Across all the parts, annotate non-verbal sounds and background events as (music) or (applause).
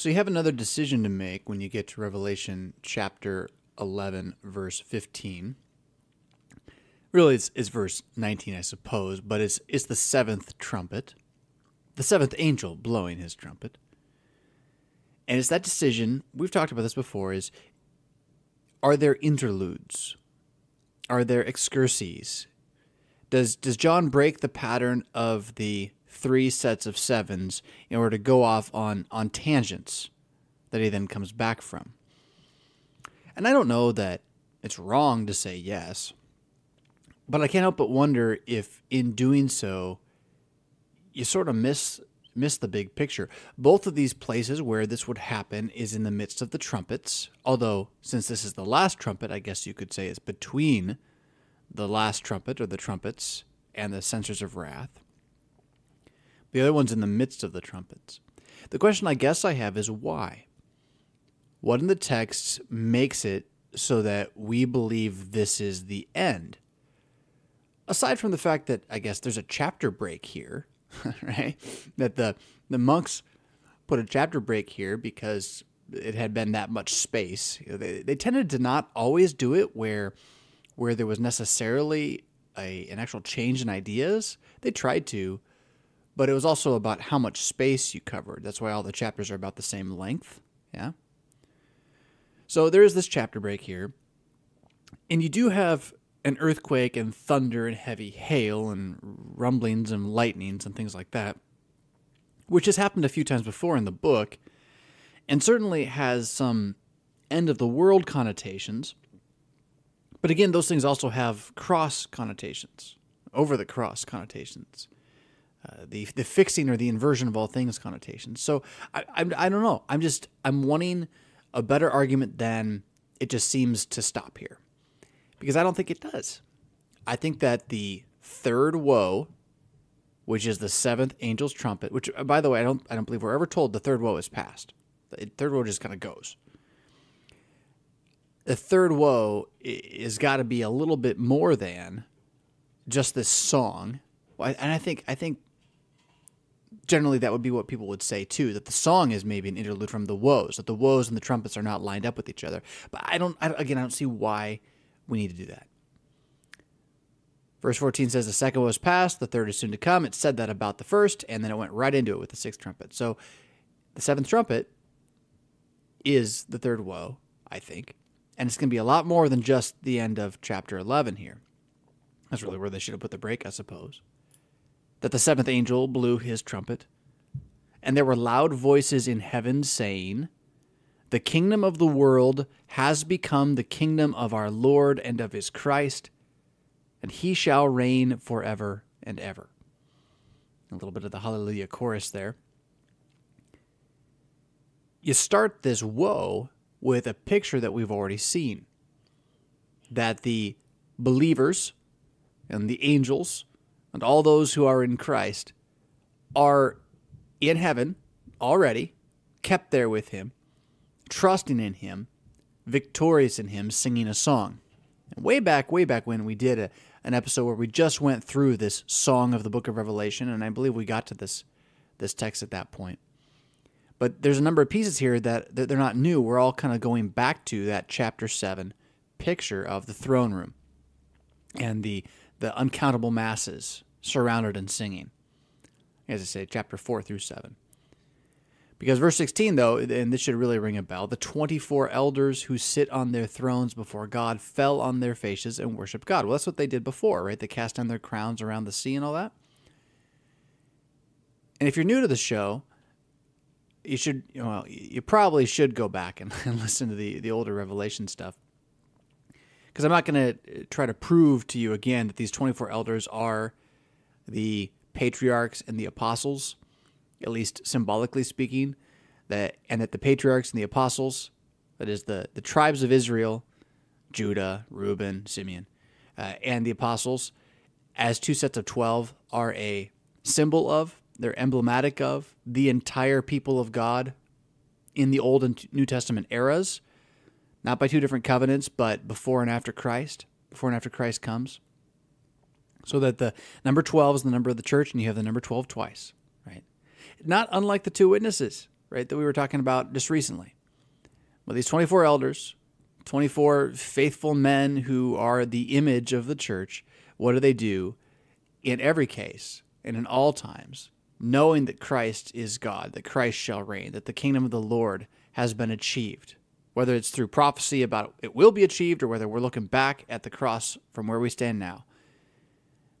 So you have another decision to make when you get to Revelation chapter 11, verse 15. Really, it's, it's verse 19, I suppose, but it's, it's the seventh trumpet, the seventh angel blowing his trumpet. And it's that decision, we've talked about this before, is are there interludes? Are there excurses? Does, does John break the pattern of the three sets of sevens in order to go off on, on tangents that he then comes back from? And I don't know that it's wrong to say yes, but I can't help but wonder if in doing so, you sort of miss miss the big picture. Both of these places where this would happen is in the midst of the trumpets, although since this is the last trumpet, I guess you could say it's between the last trumpet or the trumpets and the censers of wrath. The other one's in the midst of the trumpets. The question I guess I have is why? What in the text makes it so that we believe this is the end? Aside from the fact that I guess there's a chapter break here, (laughs) right? That the the monks put a chapter break here because it had been that much space. They, they tended to not always do it where where there was necessarily a an actual change in ideas. They tried to, but it was also about how much space you covered. That's why all the chapters are about the same length. Yeah. So there is this chapter break here. And you do have an earthquake and thunder and heavy hail and rumblings and lightnings and things like that, which has happened a few times before in the book and certainly has some end of the world connotations. But again, those things also have cross connotations, over the cross connotations. Uh, the the fixing or the inversion of all things connotations. So I, I I don't know. I'm just I'm wanting a better argument than it just seems to stop here, because I don't think it does. I think that the third woe, which is the seventh angel's trumpet, which uh, by the way I don't I don't believe we're ever told the third woe is past. The third woe just kind of goes. The third woe is got to be a little bit more than just this song, and I think I think generally that would be what people would say too that the song is maybe an interlude from the woes that the woes and the trumpets are not lined up with each other. But i don't, I again i don't see why we need to do that. Verse 14 says the second was past the third is soon to come. It said that about the first and then it went right into it with the sixth trumpet. So the seventh trumpet is the third woe i think. And it's going to be a lot more than just the end of chapter 11 here. That's really where they should have put the break i suppose that the seventh angel blew his trumpet, and there were loud voices in heaven saying, The kingdom of the world has become the kingdom of our Lord and of his Christ, and he shall reign forever and ever. A little bit of the hallelujah chorus there. You start this woe with a picture that we've already seen that the believers and the angels and all those who are in Christ are in heaven already, kept there with him, trusting in him, victorious in him, singing a song. And way back, way back when we did a, an episode where we just went through this song of the book of Revelation, and I believe we got to this this text at that point. But there's a number of pieces here that, that they're not new. We're all kind of going back to that chapter 7 picture of the throne room and the the uncountable masses surrounded and singing. As I say, chapter 4 through 7. Because verse 16, though, and this should really ring a bell, the 24 elders who sit on their thrones before God fell on their faces and worshiped God. Well, that's what they did before, right? They cast down their crowns around the sea and all that. And if you're new to the show, you should, well, you probably should go back and, and (laughs) listen to the, the older Revelation stuff because I'm not going to uh, try to prove to you again that these 24 elders are the patriarchs and the apostles, at least symbolically speaking, that and that the patriarchs and the apostles, that is the the tribes of Israel, Judah, Reuben, Simeon, uh, and the apostles, as two sets of 12, are a symbol of, they're emblematic of the entire people of God in the Old and New Testament eras not by two different covenants, but before and after Christ, before and after Christ comes. So that the number 12 is the number of the church, and you have the number 12 twice, right? Not unlike the two witnesses. right, that we were talking about just recently. Well, these 24 elders, 24 faithful men who are the image of the church, what do they do in every case and in all times? Knowing that Christ is God, that Christ shall reign, that the kingdom of the Lord has been achieved, whether it's through prophecy about it will be achieved or whether we're looking back at the cross from where we stand now.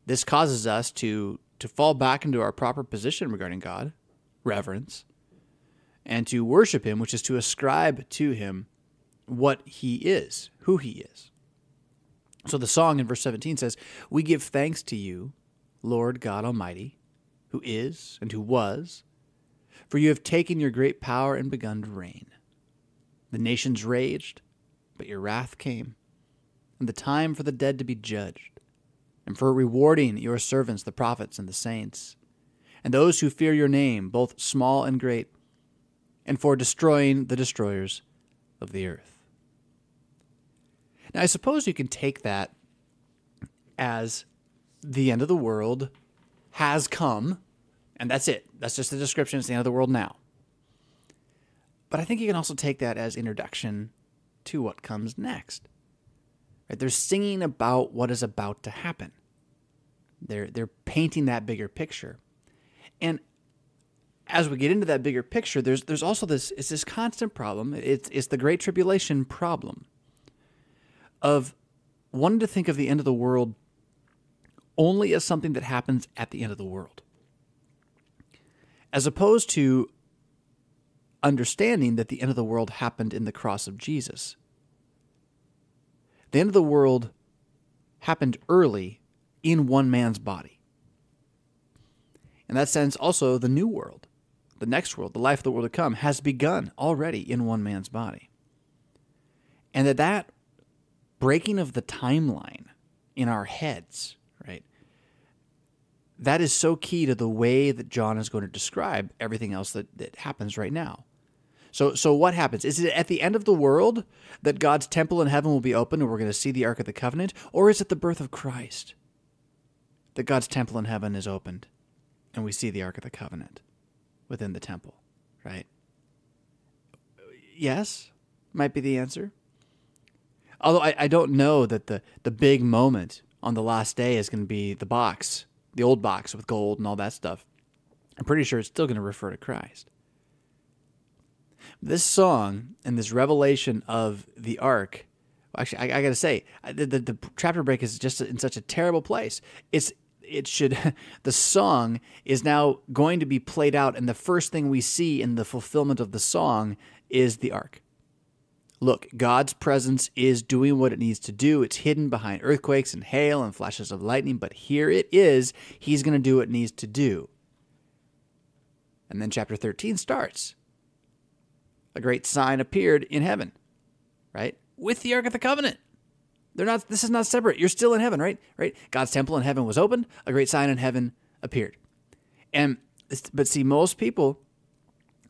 This causes us to to fall back into our proper position regarding God, reverence, and to worship him, which is to ascribe to him what he is, who he is. So the song in verse 17 says, "We give thanks to you, Lord God Almighty, who is and who was, for you have taken your great power and begun to reign. The nations raged, but your wrath came, and the time for the dead to be judged, and for rewarding your servants, the prophets and the saints, and those who fear your name, both small and great, and for destroying the destroyers of the earth. Now, I suppose you can take that as the end of the world has come, and that's it. That's just the description. It's the end of the world now. But I think you can also take that as introduction to what comes next. Right? They're singing about what is about to happen. They're they're painting that bigger picture. And as we get into that bigger picture, there's there's also this it's this constant problem. It's it's the great tribulation problem of wanting to think of the end of the world only as something that happens at the end of the world. As opposed to understanding that the end of the world happened in the cross of Jesus. The end of the world happened early in one man's body. In that sense, also, the new world, the next world, the life of the world to come, has begun already in one man's body. And that that breaking of the timeline in our heads, right? That is so key to the way that John is going to describe everything else that, that happens right now. So, so what happens? Is it at the end of the world that God's temple in heaven will be open and we're going to see the Ark of the Covenant? Or is it the birth of Christ that God's temple in heaven is opened and we see the Ark of the Covenant within the temple, right? Yes, might be the answer. Although I, I don't know that the, the big moment on the last day is going to be the box, the old box with gold and all that stuff. I'm pretty sure it's still going to refer to Christ. This song and this revelation of the ark, actually, I, I got to say, the, the, the chapter break is just in such a terrible place. It's it should (laughs) the song is now going to be played out and the first thing we see in the fulfillment of the song is the ark. Look god's presence is doing what it needs to do. It's hidden behind earthquakes and hail and flashes of lightning but here it is. He's going to do what it needs to do. And then chapter 13 starts a great sign appeared in heaven, right? With the Ark of the Covenant. They're not this is not separate. You're still in heaven, right? Right? God's temple in heaven was opened, a great sign in heaven appeared. And but see most people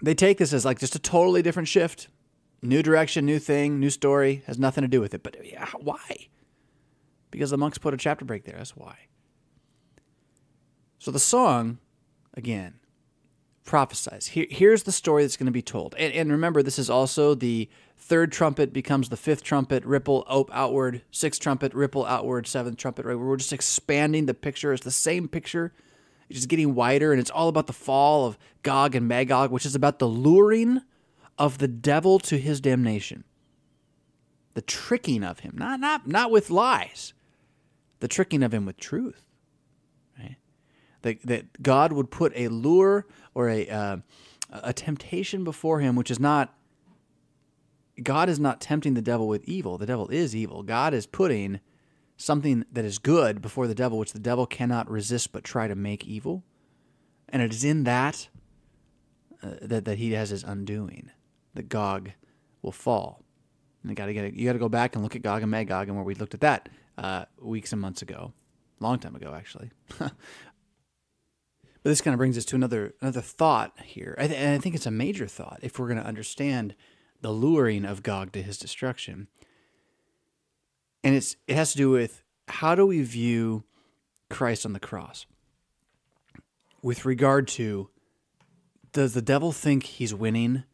they take this as like just a totally different shift. New direction, new thing, new story, has nothing to do with it. But yeah, why? Because the monks put a chapter break there. That's why. So the song, again, prophesies. Here, here's the story that's going to be told. And, and, remember, this is also the third trumpet becomes the fifth trumpet, ripple op, outward, sixth trumpet, ripple outward, seventh trumpet, right? We're just expanding the picture. It's the same picture, it's just getting wider. And it's all about the fall of Gog and Magog, which is about the luring of the devil to his damnation. The tricking of him, not, not, not with lies, the tricking of him with truth. Right? That, that God would put a lure or a uh, a temptation before him, which is not. God is not tempting the devil with evil. The devil is evil. God is putting something that is good before the devil, which the devil cannot resist but try to make evil. And it is in that uh, that, that he has his undoing, that Gog will fall. And you got to get you got to go back and look at Gog and Magog and where we looked at that uh, weeks and months ago, long time ago actually. (laughs) But this kind of brings us to another another thought here, I th- and I think it's a major thought if we're going to understand the luring of Gog to his destruction. And it's it has to do with how do we view Christ on the cross with regard to does the devil think he's winning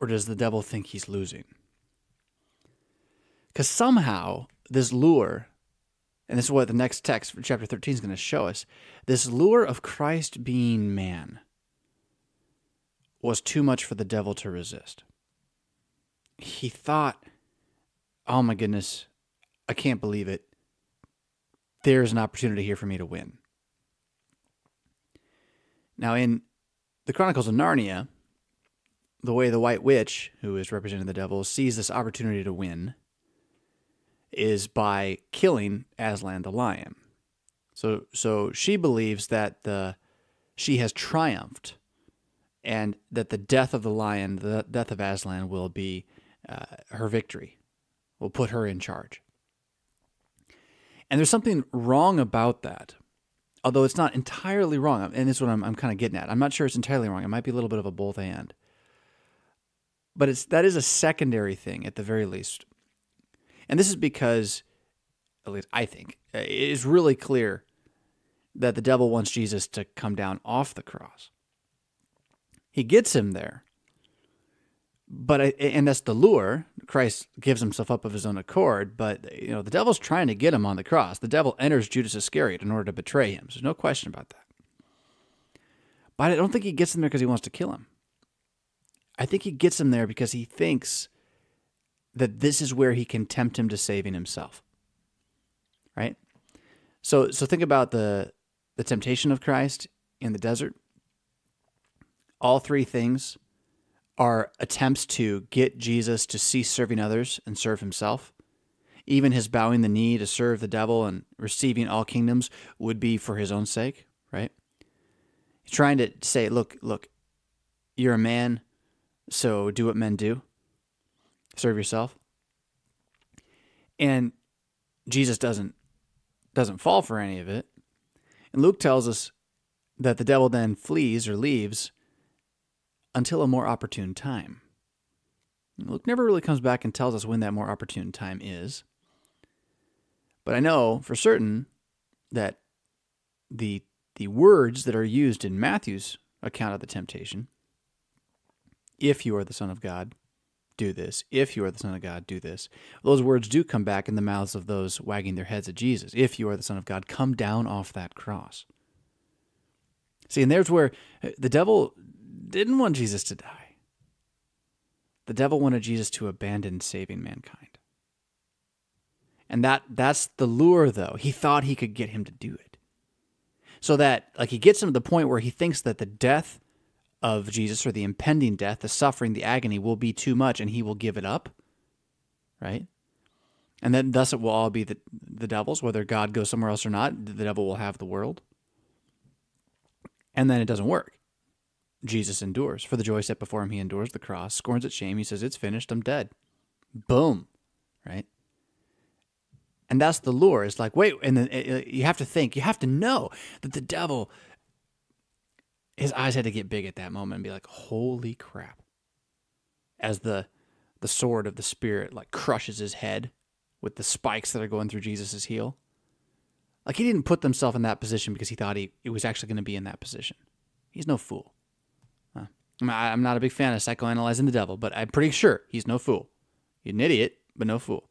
or does the devil think he's losing? Because somehow this lure, and this is what the next text for chapter 13 is going to show us this lure of Christ being man was too much for the devil to resist. He thought, oh my goodness, I can't believe it. There's an opportunity here for me to win. Now, in the Chronicles of Narnia, the way the White Witch, who is representing the devil, sees this opportunity to win is by killing Aslan the lion. So, so she believes that the she has triumphed, and that the death of the lion, the death of Aslan, will be uh, her victory, will put her in charge. And there's something wrong about that although it's not entirely wrong, and this is what I'm, I'm kind of getting at. I'm not sure it's entirely wrong. It might be a little bit of a both and. But it's that is a secondary thing at the very least. And this is because, at least I think, uh, it is really clear that the devil wants Jesus to come down off the cross. He gets him there but and that's the lure. Christ gives himself up of his own accord, but you know the devil's trying to get him on the cross. The devil enters Judas Iscariot in order to betray him. So there's no question about that. But I don't think he gets him there because he wants to kill him. I think he gets him there because he thinks that this is where he can tempt him to saving himself. Right? So so think about the the temptation of Christ in the desert. All three things are attempts to get Jesus to cease serving others and serve himself. Even his bowing the knee to serve the devil and receiving all kingdoms would be for his own sake, right? He's trying to say, look, look, you're a man, so do what men do. Serve yourself. And Jesus doesn't doesn't fall for any of it. And Luke tells us that the devil then flees or leaves until a more opportune time. Luke never really comes back and tells us when that more opportune time is. But I know for certain that the the words that are used in Matthew's account of the temptation, if you are the Son of God, do this. If you are the Son of God, do this. Those words do come back in the mouths of those wagging their heads at Jesus. If you are the Son of God, come down off that cross. See, and there's where uh, the devil didn't want Jesus to die. The devil wanted Jesus to abandon saving mankind. And that that's the lure though. He thought he could get him to do it. So that like he gets him to the point where he thinks that the death of Jesus or the impending death, the suffering, the agony will be too much and he will give it up. Right? And then thus it will all be the, the devil's, whether God goes somewhere else or not, the devil will have the world. And then it doesn't work. Jesus endures. For the joy set before him, he endures the cross, scorns its shame. He says, It's finished. I'm dead. Boom. Right? And that's the lure. It's like, wait, and then uh, uh, you have to think, you have to know that the devil, his eyes had to get big at that moment and be like, holy crap. As the the sword of the spirit like crushes his head with the spikes that are going through Jesus' heel. Like he didn't put himself in that position because he thought he, he was actually going to be in that position. He's no fool. I'm not a big fan of psychoanalyzing the devil, but I'm pretty sure he's no fool. He's an idiot, but no fool.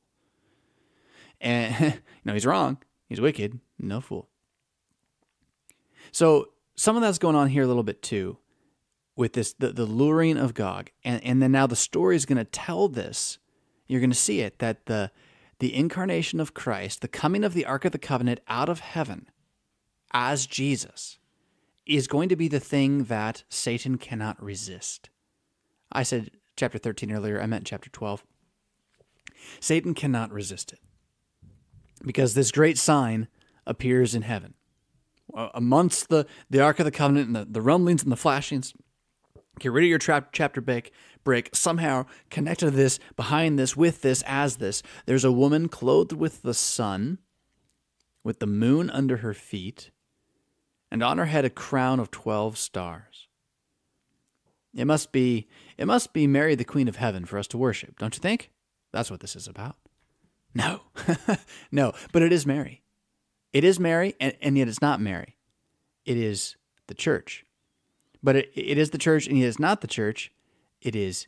And (laughs) you know, he's wrong. He's wicked, no fool. So some of that's going on here a little bit too, with this the, the luring of Gog, and and then now the story is going to tell this. You're going to see it that the the incarnation of Christ, the coming of the Ark of the Covenant out of heaven as Jesus, is going to be the thing that Satan cannot resist. I said chapter 13 earlier, I meant chapter 12. Satan cannot resist it because this great sign appears in heaven. Uh, amongst the, the Ark of the Covenant and the, the rumblings and the flashings, get rid of your trap, chapter break, break. Somehow connected to this, behind this, with this, as this, there's a woman clothed with the sun, with the moon under her feet, and on her head a crown of twelve stars. It must be it must be Mary the Queen of Heaven for us to worship, don't you think? That's what this is about. No. (laughs) no, but it is Mary. It is Mary, and, and yet it's not Mary. It is the church. But it, it is the church, and it is not the church. It is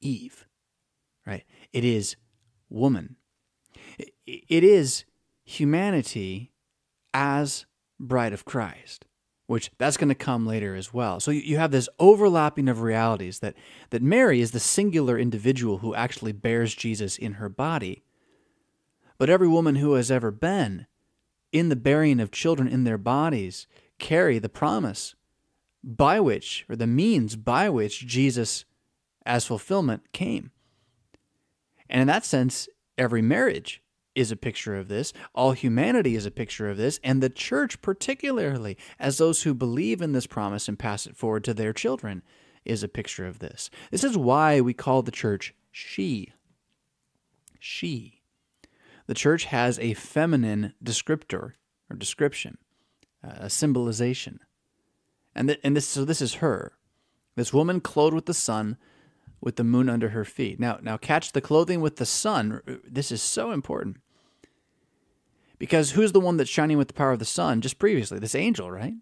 Eve, right? It is woman. It, it is humanity as bride of Christ, which that's going to come later as well. So you, you have this overlapping of realities that, that Mary is the singular individual who actually bears Jesus in her body. But every woman who has ever been in the bearing of children in their bodies carry the promise by which, or the means by which Jesus, as fulfillment, came. And in that sense, every marriage is a picture of this. All humanity is a picture of this. And the church, particularly, as those who believe in this promise and pass it forward to their children, is a picture of this. This is why we call the church she. She. The church has a feminine descriptor or description, uh, a symbolization. And, th- and this, so this is her. This woman clothed with the sun, with the moon under her feet. Now, now catch the clothing with the sun. This is so important. Because who's the one that's shining with the power of the sun just previously? This angel, right?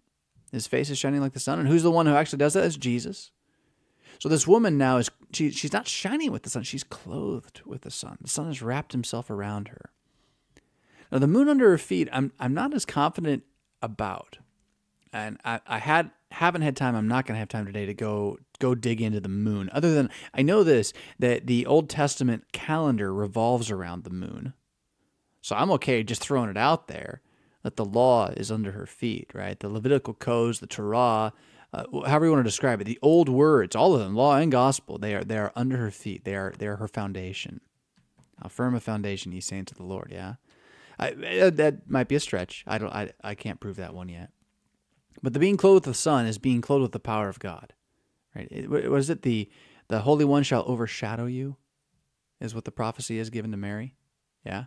His face is shining like the sun. And who's the one who actually does that? It's Jesus. So this woman now is she, she's not shining with the sun, she's clothed with the sun. The sun has wrapped himself around her. Now the moon under her feet, I'm I'm not as confident about. And I, I had haven't had time, I'm not gonna have time today to go go dig into the moon. Other than I know this that the Old Testament calendar revolves around the moon. So I'm okay just throwing it out there that the law is under her feet, right? The Levitical codes, the Torah, uh, however you want to describe it, the old words, all of them, law and gospel, they are they are under her feet. They are they are her foundation. How firm a foundation, ye saints of the Lord. Yeah, I, uh, that might be a stretch. I don't. I I can't prove that one yet. But the being clothed with the Son is being clothed with the power of God, right? It, was it the the Holy One shall overshadow you, is what the prophecy is given to Mary. Yeah,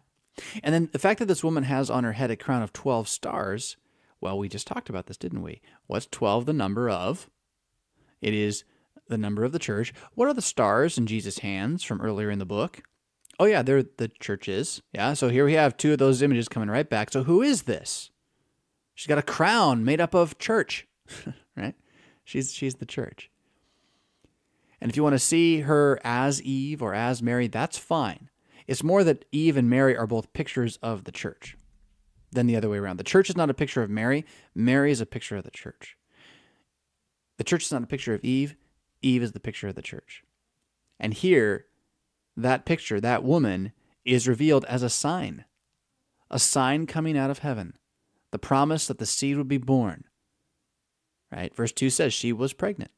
and then the fact that this woman has on her head a crown of 12 stars, well, we just talked about this, didn't we? What's 12 the number of? It is the number of the church. What are the stars in Jesus' hands from earlier in the book? Oh, yeah, they're the churches. Yeah, so here we have two of those images coming right back. So who is this? She's got a crown made up of church, (laughs) right? She's, she's the church. And if you want to see her as Eve or as Mary, that's fine. It's more that Eve and Mary are both pictures of the church than the other way around. The church is not a picture of Mary, Mary is a picture of the church. The church is not a picture of Eve, Eve is the picture of the church. And here, that picture, that woman, is revealed as a sign, a sign coming out of heaven, the promise that the seed would be born. Right? Verse 2 says she was pregnant.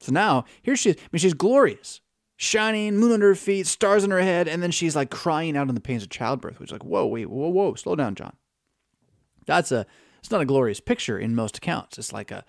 So now, here she is. I mean, she's glorious shining, moon under her feet, stars in her head, and then she's like crying out in the pains of childbirth, which is like, whoa, wait, whoa, whoa, slow down, John. That's a, it's not a glorious picture in most accounts. It's like a,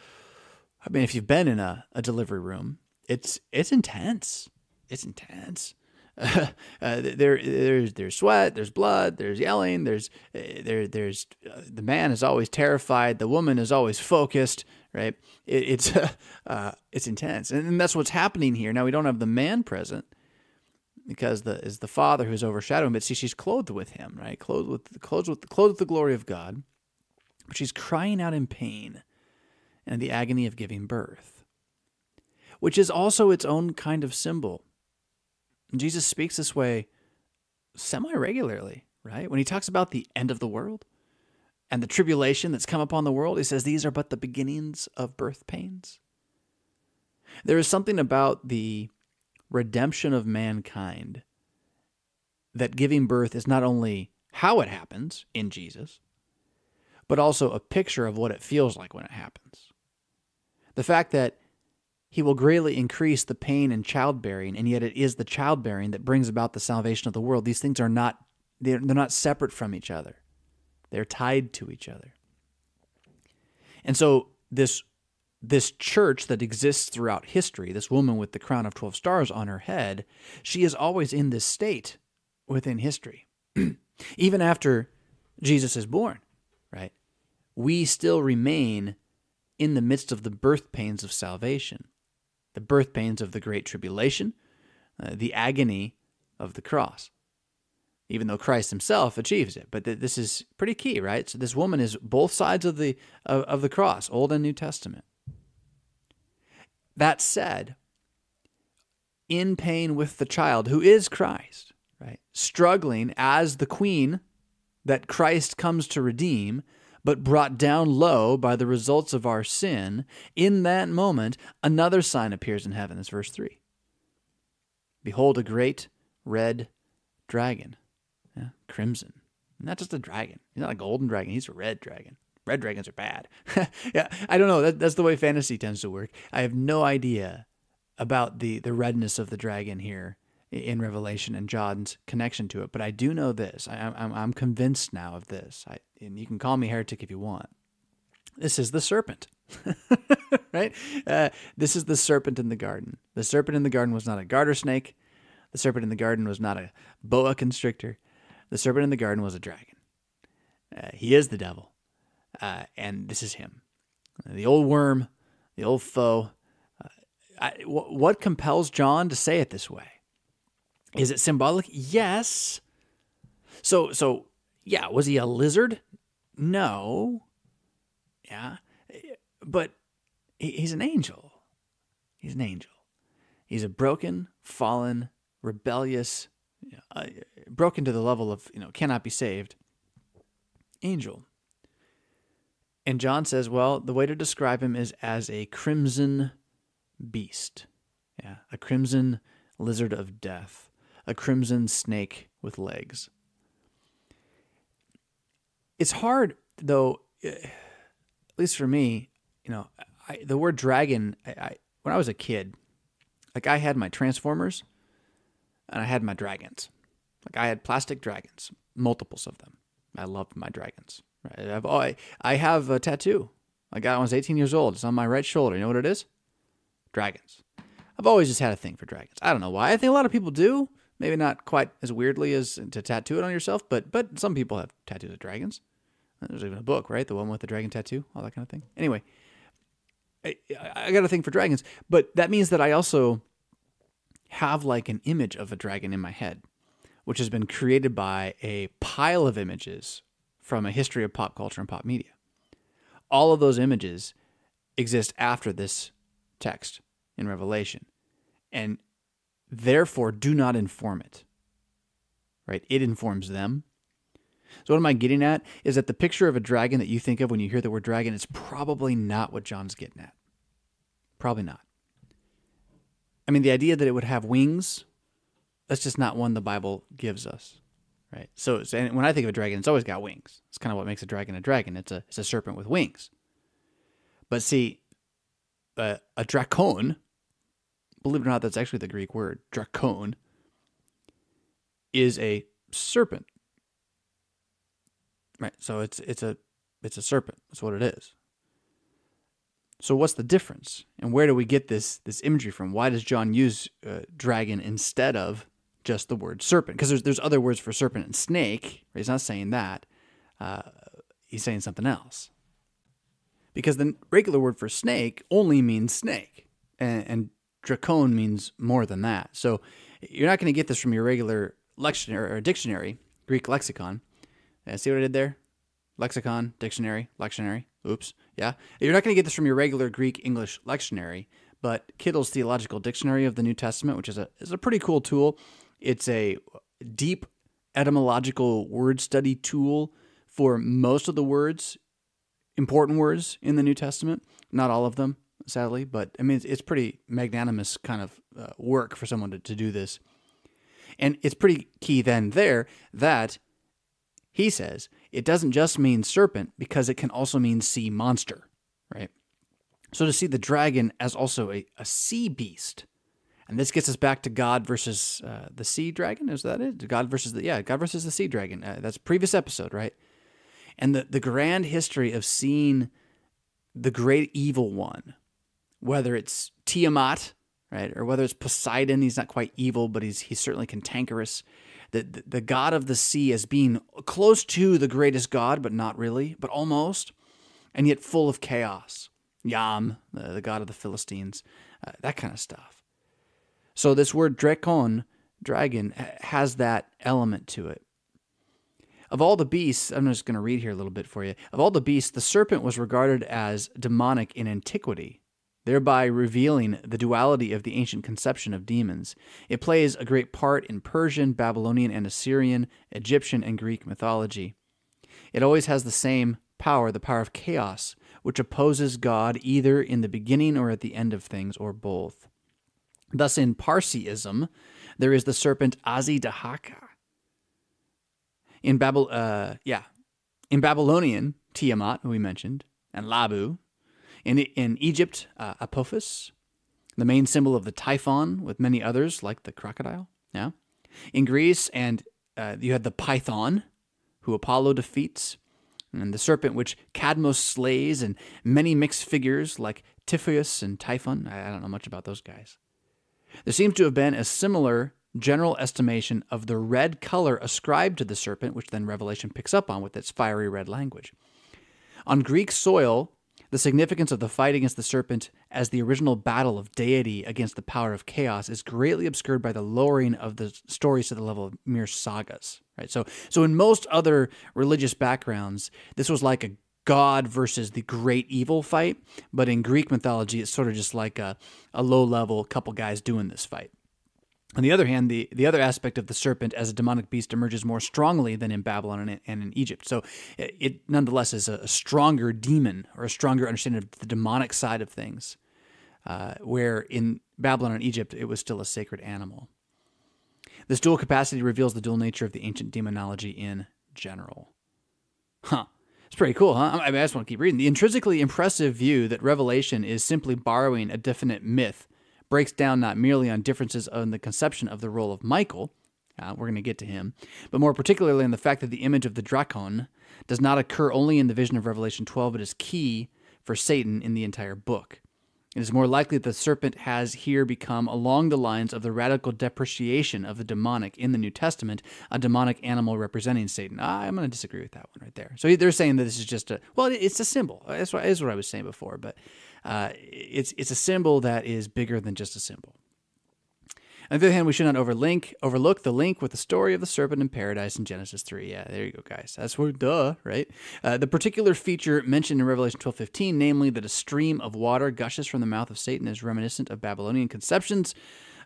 I mean, if you've been in a, a delivery room, it's, it's intense. It's intense. (laughs) Uh, there, there's, there's sweat, there's blood, there's yelling, there's, uh, there, there's, uh, the man is always terrified, the woman is always focused, right? It, it's (laughs) uh, it's intense, and, and that's what's happening here. Now we don't have the man present because the is the father who's overshadowing. But see, she's clothed with him, right? Clothed with clothed with clothed with the glory of God, but she's crying out in pain and the agony of giving birth, which is also its own kind of symbol. Jesus speaks this way semi regularly, right? When he talks about the end of the world, and the tribulation that's come upon the world, he says these are but the beginnings of birth pains. There is something about the redemption of mankind that giving birth is not only how it happens in Jesus, but also a picture of what it feels like when it happens. The fact that he will greatly increase the pain in childbearing, and yet it is the childbearing that brings about the salvation of the world. These things are not they're, they're not separate from each other. They're tied to each other. And so this this church that exists throughout history, this woman with the crown of 12 stars on her head, she is always in this state within history. (clears throat) Even after Jesus is born, right? We still remain in the midst of the birth pains of salvation, the birth pains of the great tribulation, uh, the agony of the cross even though Christ himself achieves it. But th- this is pretty key, right? So this woman is both sides of the of, of the cross, Old and New Testament. that said, in pain with the child who is Christ, right? Struggling as the queen that Christ comes to redeem, but brought down low by the results of our sin, in that moment, another sign appears in heaven. That's verse 3. Behold, a great red dragon, yeah, crimson. Not just a dragon. He's not a golden dragon, he's a red dragon. Red dragons are bad. (laughs) yeah, I don't know. That, that's the way fantasy tends to work. I have no idea about the, the redness of the dragon here in Revelation and John's connection to it. But I do know this. I, am I'm convinced now of this. I, and you can call me heretic if you want. This is the serpent, (laughs) right? Uh, this is the serpent in the garden. The serpent in the garden was not a garter snake. The serpent in the garden was not a boa constrictor. The serpent in the garden was a dragon. Uh, he is the devil. Uh, and this is him. The old worm, the old foe. Uh, I, what compels John to say it this way? Is it symbolic? Yes. So so yeah, was he a lizard? No. Yeah. But he's an angel. He's an angel. He's a broken, fallen, rebellious, uh, broken to the level of, you know, cannot be saved angel. And John says, well, the way to describe him is as a crimson beast. Yeah, a crimson lizard of death a crimson snake with legs. It's hard, though, eh, at least for me, you know, I, the word dragon, I, I, when I was a kid, like I had my Transformers and I had my dragons. Like I had plastic dragons, multiples of them. I loved my dragons. Right? I've, oh, I, I have a tattoo. I got it when I was 18 years old. It's on my right shoulder. You know what it is? Dragons. I've always just had a thing for dragons. I don't know why. I think a lot of people do. Maybe not quite as weirdly as to tattoo it on yourself, but but some people have tattoos of dragons. There's even a book, right? The one with the dragon tattoo, all that kind of thing. Anyway, I, I got a thing for dragons, but that means that I also have like an image of a dragon in my head, which has been created by a pile of images from a history of pop culture and pop media. All of those images exist after this text in Revelation. And therefore do not inform it. Right? It informs them. So, what am I getting at? Is that the picture of a dragon that you think of when you hear the word dragon is probably not what John's getting at. Probably not. I mean, the idea that it would have wings, that's just not one the Bible gives us. Right? So, so when I think of a dragon, it's always got wings. It's kind of what makes a dragon a dragon. It's a, it's a serpent with wings. But see, a drakon believe it or not, that's actually the Greek word, drakon, is a serpent. Right. So it's it's a it's a serpent. That's what it is. So what's the difference, and where do we get this this imagery from? Why does John use uh, dragon instead of just the word serpent? Because there's there's other words for serpent and snake. Right? He's not saying that. Uh, he's saying something else. Because the regular word for snake only means snake, and, and drakon means more than that. So you're not going to get this from your regular lectionary or dictionary, Greek lexicon. Uh, see what I did there? Lexicon, dictionary, lectionary. Oops. Yeah. You're not going to get this from your regular Greek English lectionary, but Kittel's Theological Dictionary of the New Testament, which is a is a pretty cool tool. It's a deep etymological word study tool for most of the words, important words in the New Testament. Not all of them sadly, but I mean, it's, it's pretty magnanimous kind of uh, work for someone to, to do this. And it's pretty key then there that he says it doesn't just mean serpent because it can also mean sea monster, right? So to see the dragon as also a, a sea beast, and this gets us back to God versus uh, the sea dragon. Is that it? God versus the yeah, God versus the sea dragon. Uh, that's previous episode, right? And the the grand history of seeing the great evil one whether it's Tiamat, right, or whether it's Poseidon. He's not quite evil, but he's he's certainly cantankerous. The, the, the god of the sea as being close to the greatest god, but not really, but almost, and yet full of chaos. Yam, the, the god of the Philistines, uh, that kind of stuff. So this word drakon, dragon, has that element to it. Of all the beasts, I'm just going to read here a little bit for you. Of all the beasts, the serpent was regarded as demonic in antiquity thereby revealing the duality of the ancient conception of demons. It plays a great part in Persian, Babylonian, and Assyrian, Egyptian, and Greek mythology. It always has the same power, the power of chaos, which opposes God either in the beginning or at the end of things, or both. Thus, in Parsiism, there is the serpent Azidahaka. In Babel, uh, yeah, in Babylonian, Tiamat, we mentioned, and Labbu. In, in Egypt, uh, Apophis, the main symbol of the typhon, with many others like the crocodile. Yeah. In Greece, and uh, you had the python, who Apollo defeats, and the serpent which Cadmus slays, and many mixed figures like Typhoeus and Typhon. I don't know much about those guys. There seems to have been a similar general estimation of the red color ascribed to the serpent, which then Revelation picks up on with its fiery red language. On Greek soil, the significance of the fight against the serpent as the original battle of deity against the power of chaos is greatly obscured by the lowering of the stories to the level of mere sagas. Right. So, so in most other religious backgrounds, this was like a God versus the great evil fight, but in Greek mythology, it's sort of just like a, a low level couple guys doing this fight. On the other hand, the, the other aspect of the serpent as a demonic beast emerges more strongly than in Babylon and, and in Egypt. So it, it nonetheless is a, a, stronger demon or a stronger understanding of the demonic side of things, uh, where in Babylon and Egypt it was still a sacred animal. This dual capacity reveals the dual nature of the ancient demonology in general. Huh. It's pretty cool, huh? I, mean, I just want to keep reading. The intrinsically impressive view that Revelation is simply borrowing a definite myth breaks down not merely on differences in the conception of the role of Michael, uh, we're going to get to him, but more particularly on the fact that the image of the Drakon does not occur only in the vision of Revelation 12, but is key for Satan in the entire book. It is more likely that the serpent has here become along the lines of the radical depreciation of the demonic in the New Testament, a demonic animal representing Satan. Ah, I'm going to disagree with that one right there. So they're saying that this is just a well, it's a symbol. That's what I was saying before, but uh, it's it's a symbol that is bigger than just a symbol. On the other hand, we should not overlink, overlook the link with the story of the serpent in paradise in Genesis 3. Yeah, there you go, guys. That's where, duh, right? Uh, the particular feature mentioned in Revelation 12.15, namely that a stream of water gushes from the mouth of Satan, is reminiscent of Babylonian conceptions,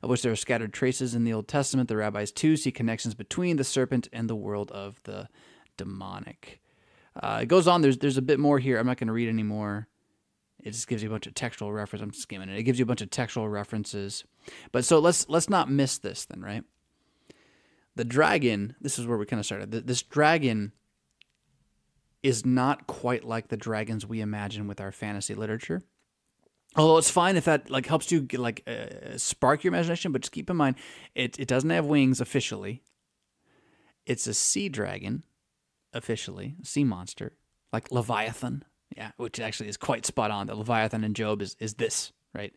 of which there are scattered traces in the Old Testament. The rabbis, too, see connections between the serpent and the world of the demonic. Uh, it goes on. There's, there's a bit more here. I'm not going to read anymore. It just gives you a bunch of textual references. I'm skimming it. It gives you a bunch of textual references. But so let's let's not miss this then, right? The dragon. This is where we kind of started. This dragon is not quite like the dragons we imagine with our fantasy literature. Although it's fine if that like helps you like uh, spark your imagination, but just keep in mind it it doesn't have wings officially. It's a sea dragon, officially, sea monster like Leviathan yeah, which actually is quite spot on. The Leviathan in Job is, is this, right?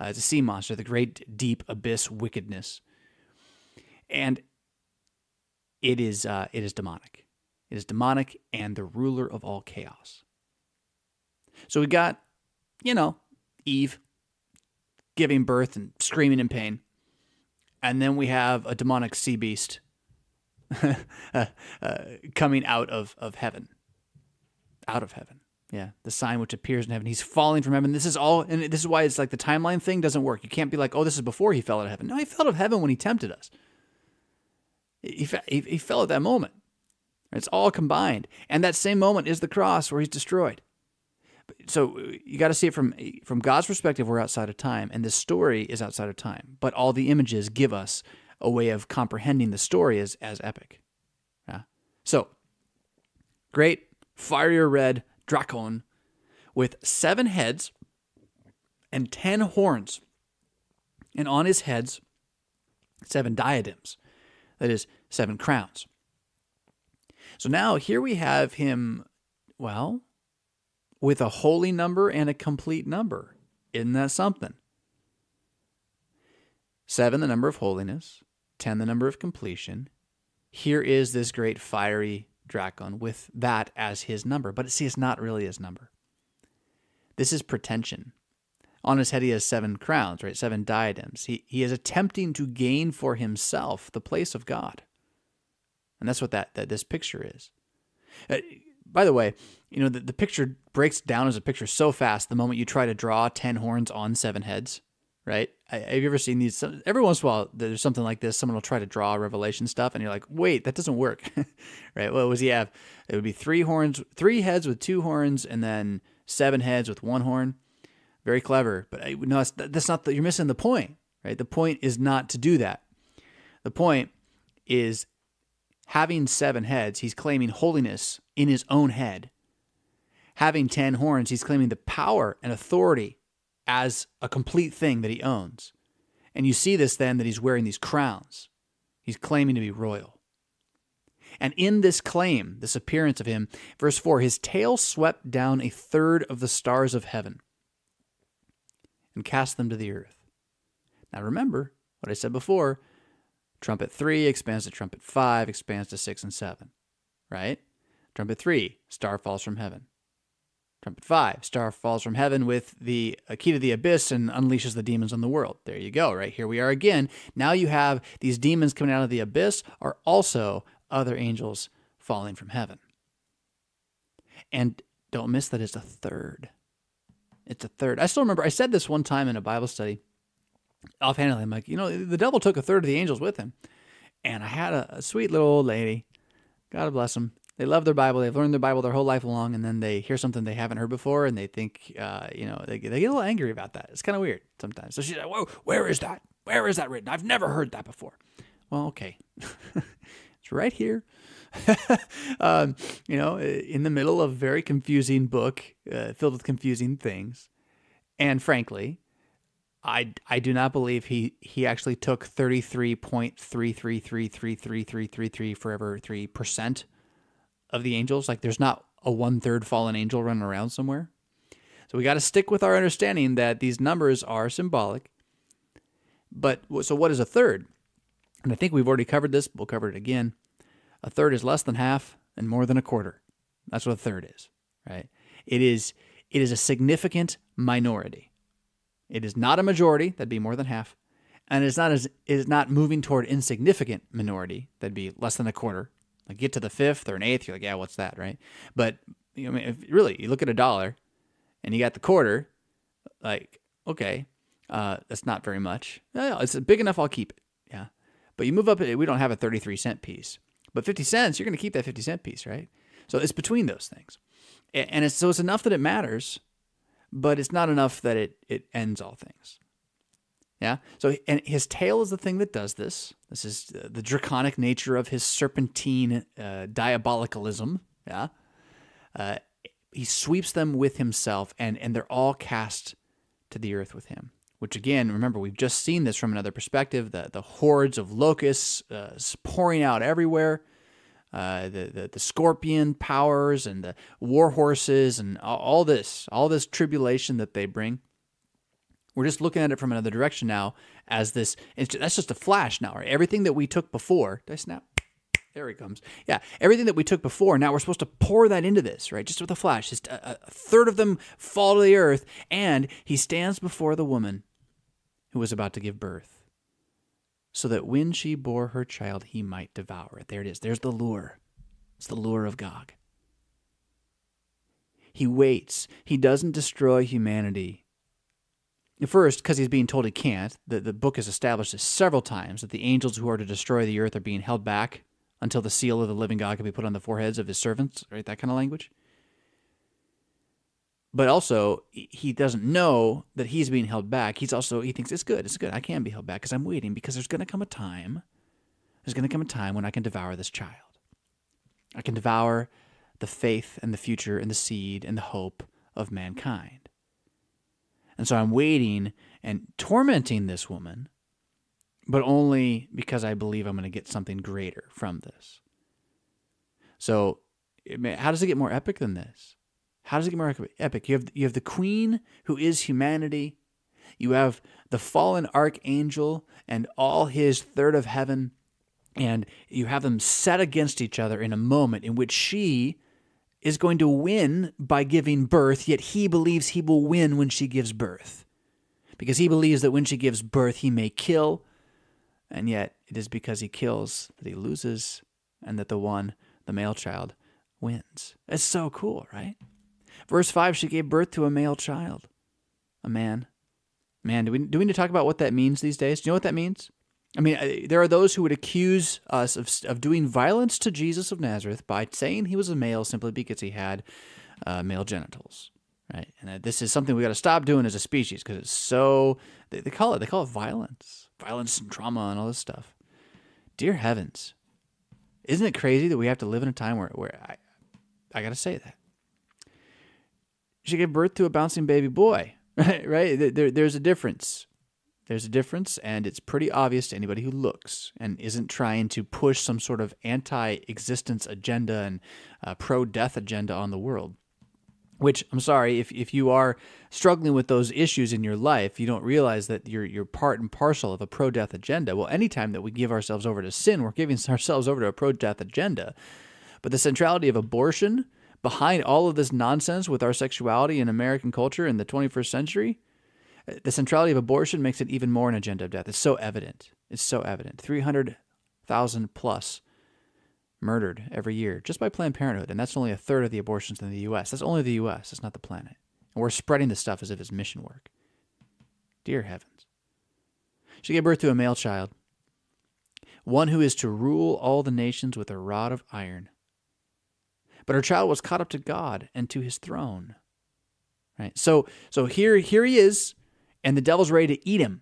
Uh, it's a sea monster, the great deep abyss wickedness. And it is uh, it is demonic. It is demonic and the ruler of all chaos. So we got, you know, Eve giving birth and screaming in pain. And then we have a demonic sea beast (laughs) uh, uh, coming out of, of heaven. Out of heaven. Yeah, the sign which appears in heaven. He's falling from heaven. This is all, and this is why it's like the timeline thing doesn't work. You can't be like, oh, this is before he fell out of heaven. No, he fell out of heaven when he tempted us. He, he, he fell at that moment. It's all combined. And that same moment is the cross where he's destroyed. So you got to see it from from God's perspective. We're outside of time, and this story is outside of time. But all the images give us a way of comprehending the story as as epic. Yeah. So great, fiery red Drakon with seven heads and ten horns, and on his heads, seven diadems. That is, seven crowns. So now here we have him, well, with a holy number and a complete number. Isn't that something? Seven, the number of holiness, ten, the number of completion. Here is this great fiery Drakon with that as his number. But see, it's not really his number. This is pretension. On his head, he has seven crowns, right? Seven diadems. He, he is attempting to gain for himself the place of God. And that's what that, that this picture is. Uh, by the way, you know, the, the picture breaks down as a picture so fast the moment you try to draw 10 horns on seven heads, right? I, have you ever seen these? Every once in a while, there's something like this. Someone will try to draw Revelation stuff, and you're like, wait, that doesn't work, (laughs) right? What was he have? It would be three horns, three heads with two horns, and then seven heads with one horn. Very clever, but I, no, that's, that's not. The, you're missing the point, right? The point is not to do that. The point is having seven heads. He's claiming holiness in his own head. Having ten horns, he's claiming the power and authority as a complete thing that he owns. And you see this then that he's wearing these crowns. He's claiming to be royal. And in this claim, this appearance of him, verse 4 his tail swept down a third of the stars of heaven and cast them to the earth. Now remember what I said before trumpet 3 expands to trumpet 5, expands to 6 and 7, right? Trumpet 3, star falls from heaven. Trumpet 5, star falls from heaven with the key to the abyss and unleashes the demons on the world. There you go, right? Here we are again. Now you have these demons coming out of the abyss are also other angels falling from heaven. And don't miss that it's a third. It's a third. I still remember I said this one time in a Bible study. Offhandedly, I'm like, you know, the devil took a third of the angels with him. And I had a, a sweet little old lady, God bless them, they love their Bible. They've learned their Bible their whole life long, and then they hear something they haven't heard before, and they think, uh, you know, they, they get a little angry about that. It's kind of weird sometimes. So she's like, "Whoa, where is that? Where is that written? I've never heard that before." Well, okay, (laughs) it's right here. (laughs) um, you know, in the middle of a very confusing book uh, filled with confusing things, and frankly, I, I do not believe he, he actually took 33.333333333 forever 3% of the angels. Like there's not a one third fallen angel running around somewhere. So we got to stick with our understanding that these numbers are symbolic. But so what is a third? And I think we've already covered this. We'll cover it again. A third is less than half and more than a quarter. That's what a third is, right? It is it is a significant minority. It is not a majority, that'd be more than half, and it's not as it is not moving toward insignificant minority, that'd be less than a quarter, like get to the fifth or an eighth, you're like, yeah, what's that, right? But you know, I mean, if really you look at a dollar, and you got the quarter, like okay, uh, that's not very much. No, it's big enough. I'll keep it. Yeah, but you move up. We don't have a thirty-three cent piece, but fifty cents, you're going to keep that fifty cent piece, right? So it's between those things, and it's so it's enough that it matters, but it's not enough that it it ends all things. Yeah. So, and his tail is the thing that does this. This is the draconic nature of his serpentine uh, diabolicalism. Yeah. Uh, he sweeps them with himself, and and they're all cast to the earth with him. Which again, remember, we've just seen this from another perspective. The the hordes of locusts uh, pouring out everywhere. Uh, the, the, the scorpion powers and the war horses and all, all this, all this tribulation that they bring. We're just looking at it from another direction now as this. that's just a flash now. Right? Everything that we took before. Did I snap? There he comes. Yeah, everything that we took before. Now we're supposed to pour that into this, right? Just with a flash. Just a, a third of them fall to the earth, and he stands before the woman who was about to give birth, so that when she bore her child, he might devour it. There it is. There's the lure. It's the lure of Gog. He waits. He doesn't destroy humanity First, because he's being told he can't. The, the book has established this several times that the angels who are to destroy the earth are being held back until the seal of the living God can be put on the foreheads of his servants, right? That kind of language. But also, he doesn't know that he's being held back. He's also, he thinks it's good, it's good. I can be held back because I'm waiting because there's going to come a time, there's going to come a time when I can devour this child. I can devour the faith and the future and the seed and the hope of mankind. And so I'm waiting and tormenting this woman, but only because I believe I'm going to get something greater from this. So, how does it get more epic than this? How does it get more epic? You have you have the queen who is humanity. You have the fallen archangel and all his third of heaven, and you have them set against each other in a moment in which she is going to win by giving birth, yet he believes he will win when she gives birth. Because he believes that when she gives birth, he may kill, and yet it is because he kills that he loses, and that the one, the male child, wins. It's so cool, right? Verse 5 she gave birth to a male child, a man. Man, do we, do we need to talk about what that means these days? Do you know what that means? I mean, there are those who would accuse us of, of doing violence to Jesus of Nazareth by saying he was a male simply because he had uh, male genitals, right? And this is something we got to stop doing as a species because it's so they, they call it they call it violence, violence and trauma and all this stuff. Dear heavens, isn't it crazy that we have to live in a time where where I I got to say that she gave birth to a bouncing baby boy, (laughs) right? Right? There, there's a difference. There's a difference, and it's pretty obvious to anybody who looks and isn't trying to push some sort of anti existence agenda and uh, pro death agenda on the world. Which I'm sorry, if, if you are struggling with those issues in your life, you don't realize that you're, you're part and parcel of a pro death agenda. Well, anytime that we give ourselves over to sin, we're giving (laughs) ourselves over to a pro death agenda. But the centrality of abortion behind all of this nonsense with our sexuality in American culture in the 21st century, the centrality of abortion makes it even more an agenda of death. It's so evident. It's so evident. 300,000 plus murdered every year just by Planned Parenthood. And that's only a third of the abortions in the U.S. That's only the U.S., it's not the planet. And we're spreading this stuff as if it's mission work. Dear heavens. She gave birth to a male child, one who is to rule all the nations with a rod of iron. But her child was caught up to God and to his throne. Right? So so here here he is and the devil's ready to eat him.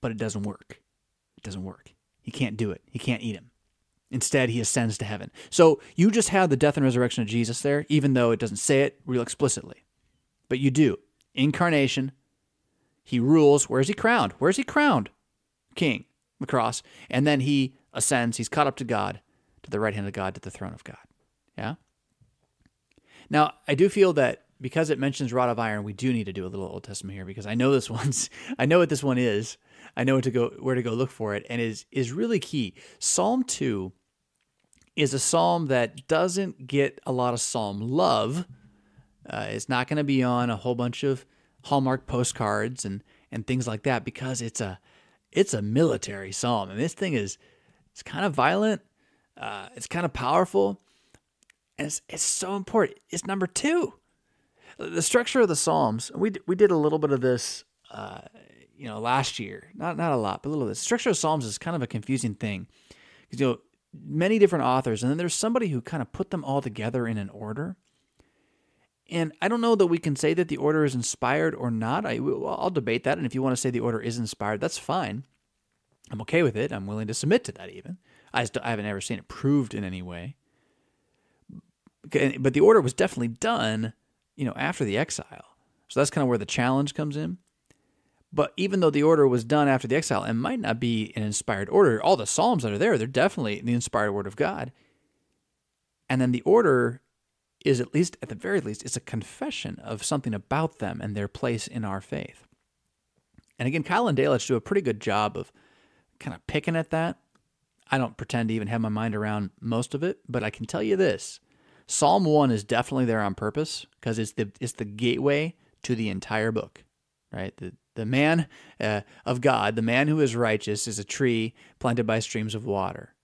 But it doesn't work. It doesn't work. He can't do it. He can't eat him. Instead, he ascends to heaven. So you just have the death and resurrection of Jesus there, even though it doesn't say it real explicitly. But you do. Incarnation. He rules. Where's he crowned? Where's he crowned? King, the cross. And then he ascends. He's caught up to God, to the right hand of God, to the throne of God. Yeah? Now, I do feel that because it mentions rod of iron, we do need to do a little Old Testament here because I know this (laughs) one's I know what this one is. I know to go where to go look for it, and is is really key. Psalm two is a psalm that doesn't get a lot of psalm love. Uh, it's not going to be on a whole bunch of Hallmark postcards and and things like that because it's a it's a military psalm, and this thing is it's kind of violent. Uh, it's kind of powerful, and it's, it's so important. It's number two. The structure of the Psalms, we we did a little bit of this, uh, you know, last year. Not not a lot, but a little bit. The structure of Psalms is kind of a confusing thing because you know many different authors, and then there's somebody who kind of put them all together in an order. And I don't know that we can say that the order is inspired or not. I, I'll debate that. And if you want to say the order is inspired, that's fine. I'm okay with it. I'm willing to submit to that even. I, I haven't ever seen it proved in any way. But the order was definitely done you know, after the exile. So that's kind of where the challenge comes in. But even though the order was done after the exile, it might not be an inspired order. All the Psalms that are there, they're definitely the inspired word of God. And then the order is, at least, at the very least, it's a confession of something about them and their place in our faith. And again, Keil and Delitzsch do a pretty good job of kind of picking at that. I don't pretend to even have my mind around most of it, but I can tell you this Psalm 1 is definitely there on purpose because it's the it's the gateway to the entire book, right? The the man uh, of God, the man who is righteous, is a tree planted by streams of water.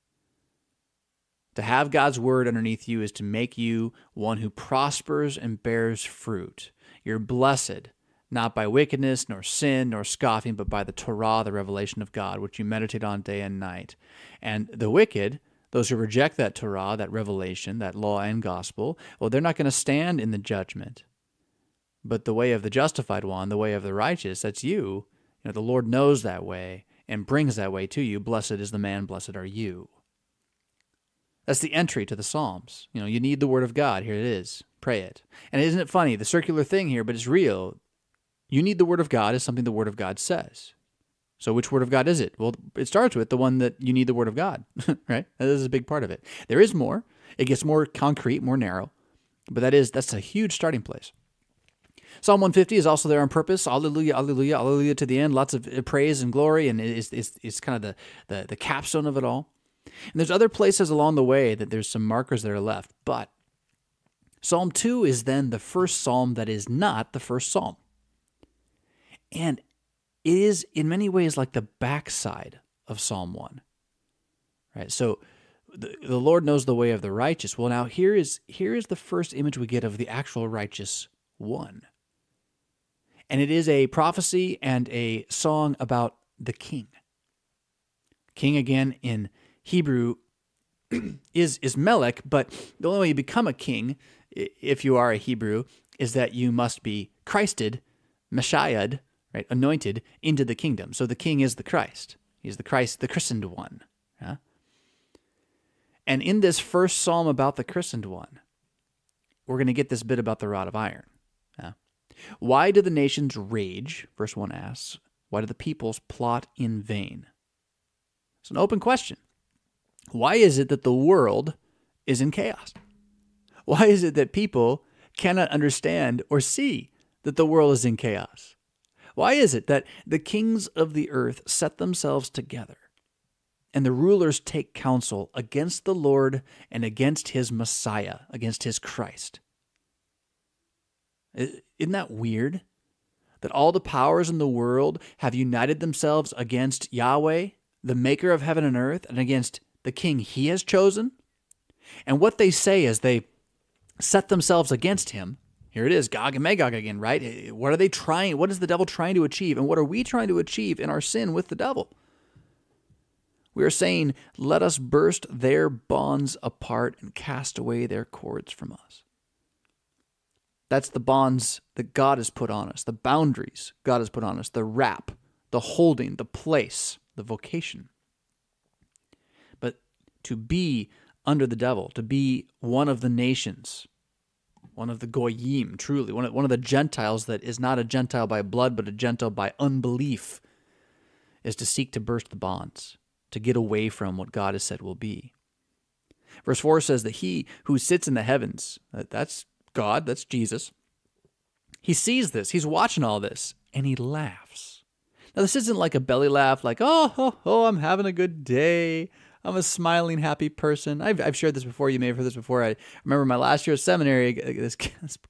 To have God's word underneath you is to make you one who prospers and bears fruit. You're blessed, not by wickedness, nor sin, nor scoffing, but by the Torah, the revelation of God, which you meditate on day and night. And the wicked, those who reject that Torah, that revelation, that law and gospel, well, they're not going to stand in the judgment. But the way of the justified one, the way of the righteous, that's you. You know, the Lord knows that way and brings that way to you. Blessed is the man, blessed are you. That's the entry to the Psalms. You know, you need the word of God. Here it is. Pray it. And isn't it funny? The circular thing here, but it's real. You need the word of God is something the word of God says. So, which word of God is it? Well, it starts with the one that you need the word of God, (laughs) right? That is a big part of it. There is more. It gets more concrete, more narrow, but that is that's a huge starting place. Psalm 150 is also there on purpose. Alleluia, alleluia, alleluia to the end. Lots of uh, praise and glory, and it's, it's, it's kind of the, the, the capstone of it all. And there's other places along the way that there's some markers that are left, but Psalm 2 is then the first psalm that is not the first psalm. And it is in many ways like the backside of Psalm 1. Right? So the, the Lord knows the way of the righteous. Well, now here is here is the first image we get of the actual righteous one. And it is a prophecy and a song about the king. King again in Hebrew (clears throat) is is Melech, but the only way you become a king, if you are a Hebrew, is that you must be Christed, Messiahed, right, anointed into the kingdom. So the king is the Christ. He's the Christ, the christened one. Yeah? And in this first psalm about the christened one, we're going to get this bit about the rod of iron. Yeah? Why do the nations rage? Verse 1 asks. Why do the peoples plot in vain? It's an open question. Why is it that the world is in chaos? Why is it that people cannot understand or see that the world is in chaos? Why is it that the kings of the earth set themselves together and the rulers take counsel against the Lord and against his Messiah, against his Christ? Isn't that weird? That all the powers in the world have united themselves against Yahweh, the maker of heaven and earth, and against the king he has chosen? And what they say as they set themselves against him here it is, Gog and Magog again, right? What are they trying? What is the devil trying to achieve? And what are we trying to achieve in our sin with the devil? We are saying, let us burst their bonds apart and cast away their cords from us. That's the bonds that God has put on us, the boundaries God has put on us, the wrap, the holding, the place, the vocation. But to be under the devil, to be one of the nations, one of the goyim, truly, one of, one of the Gentiles that is not a Gentile by blood, but a Gentile by unbelief, is to seek to burst the bonds, to get away from what God has said will be. Verse 4 says that he who sits in the heavens, that's God, that's Jesus, he sees this, he's watching all this, and he laughs. Now, this isn't like a belly laugh, like, oh, oh, oh, I'm having a good day. I'm a smiling, happy person. I've, I've shared this before. You may have heard this before. I remember my last year of seminary. (laughs) This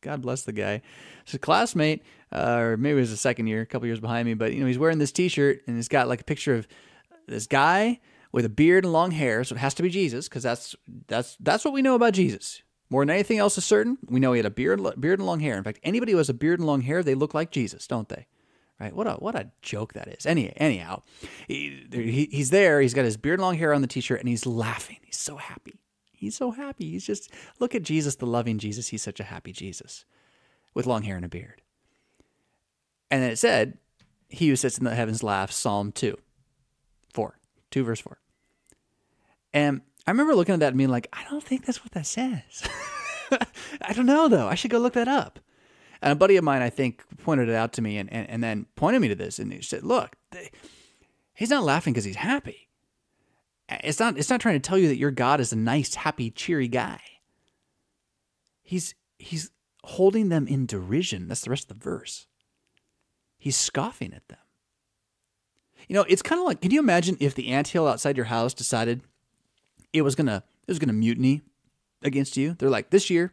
God bless the guy. It's a classmate, uh, or maybe it was a second year, a couple years behind me. But you know, he's wearing this T-shirt and he's got like a picture of this guy with a beard and long hair. So it has to be Jesus because that's that's that's what we know about Jesus. More than anything else is certain, we know he had a beard, beard and long hair. In fact, anybody who has a beard and long hair, they look like Jesus, don't they? Right? What a what a joke that is. Any anyhow, he, he, he's there. He's got his beard, long hair on the t-shirt, and he's laughing. He's so happy. He's so happy. He's just look at Jesus, the loving Jesus. He's such a happy Jesus, with long hair and a beard. And then it said, "He who sits in the heavens laughs." Psalm two, four, two verse four. And I remember looking at that and being like, I don't think that's what that says. (laughs) I don't know though. I should go look that up. And a buddy of mine, I think, pointed it out to me and, and, and then pointed me to this. And he said, look, he's not laughing because he's happy. It's not, it's not trying to tell you that your God is a nice, happy, cheery guy. He's, he's holding them in derision. That's the rest of the verse. He's scoffing at them. You know, it's kind of like, can you imagine if the anthill outside your house decided it was gonna it was gonna mutiny against you? They're like, this year